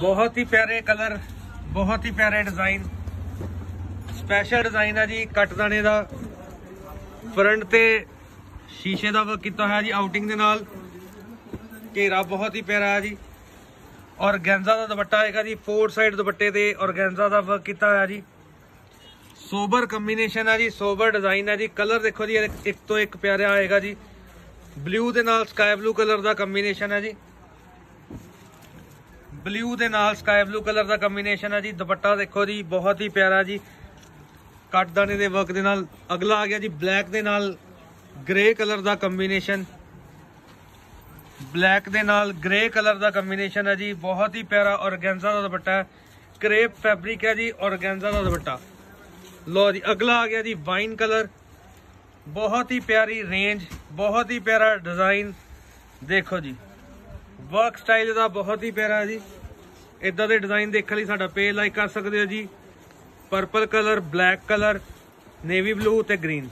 ਬਹੁਤ ਹੀ ਪਿਆਰੇ ਕਲਰ, ਬਹੁਤ ਹੀ ਪਿਆਰੇ ਡਿਜ਼ਾਈਨ ਸਪੈਸ਼ਲ ਡਿਜ਼ਾਈਨ ਹੈ ਜੀ, ਕੱਟ ਦਾਣੇ ਦਾ। ਫਰੰਟ ਤੇ ਸ਼ੀਸ਼ੇ ਦਾ ਵਰਕ ਕੀਤਾ ਹੋਇਆ ਜੀ ਆਊਟਿੰਗ ਦੇ ਨਾਲ। ਘੇਰਾ ਬਹੁਤ ਹੀ ਪਿਆਰਾ ਹੈ ਜੀ। ਔਰਗੈਂਜ਼ਾ ਦਾ ਦੁਪੱਟਾ ਆਏਗਾ ਜੀ ਫੋਰ ਸਾਈਡ ਦੁਪੱਟੇ ਤੇ ਔਰਗੈਂਜ਼ਾ ਦਾ ਵਰਕ ਕੀਤਾ ਹੋਇਆ ਜੀ। ਸੋਬਰ ਕੰਬੀਨੇਸ਼ਨ ਹੈ ਜੀ ਸੋਬਰ ਡਿਜ਼ਾਈਨ ਹੈ ਜੀ। ਕਲਰ ਦੇਖੋ ਜੀ ਇਹ ਇੱਕ ਤੋਂ ਇੱਕ ਪਿਆਰਾ ਆਏਗਾ ਜੀ। ਬਲੂ ਦੇ ਨਾਲ ਸਕਾਈ ਬਲੂ ਕਲਰ ਦਾ ਕੰਬੀਨੇਸ਼ਨ ਹੈ ਜੀ। ਬਲੂ ਦੇ ਨਾਲ ਸਕਾਈ ਬਲੂ ਕਲਰ ਦਾ ਕੰਬੀਨੇਸ਼ਨ ਹੈ ਜੀ, ਦੁਪੱਟਾ ਦੇਖੋ ਜੀ, ਬਹੁਤ ਹੀ ਪਿਆਰਾ ਜੀ। ਕੱਟ ਦਾਣੇ ਦੇ ਵਰਕ ਦੇ ਨਾਲ, ਅਗਲਾ ਆ ਗਿਆ ਜੀ ਬਲੈਕ ਦੇ ਨਾਲ ਗ੍ਰੇ ਕਲਰ ਦਾ ਕੰਬੀਨੇਸ਼ਨ ਬਲੈਕ ਦੇ ਨਾਲ ਗ੍ਰੇ ਕਲਰ ਦਾ ਕੰਬੀਨੇਸ਼ਨ ਹੈ ਜੀ, ਬਹੁਤ ਹੀ ਪਿਆਰਾ ਔਰਗੈਂਜ਼ਾ ਦਾ ਦੁਪੱਟਾ। ਹੈ ਕ੍ਰੇਪ ਫੈਬਰਿਕ ਹੈ ਜੀ ਔਰਗੈਂਜ਼ਾ ਦਾ ਦੁਪੱਟਾ। ਲੋ ਜੀ, ਅਗਲਾ ਆ ਗਿਆ ਜੀ ਵਾਈਨ ਕਲਰ ਬਹੁਤ ਹੀ ਪਿਆਰੀ ਰੇਂਜ ਬਹੁਤ ਹੀ ਪਿਆਰਾ ਡਿਜ਼ਾਈਨ ਦੇਖੋ ਜੀ। ਵਰਕ ਸਟਾਈਲ ਦਾ ਬਹੁਤ ਹੀ ਪਿਆਰਾ ਹੈ ਜੀ। ਇਦਾਂ ਦੇ ਡਿਜ਼ਾਈਨ ਦੇਖਣ ਲਈ ਸਾਡਾ ਪੇਜ ਲਾਈਕ ਕਰ ਸਕਦੇ ਹੋ ਜੀ। Purple colour black colour navy blue ਤੇ ਗ੍ਰੀਨ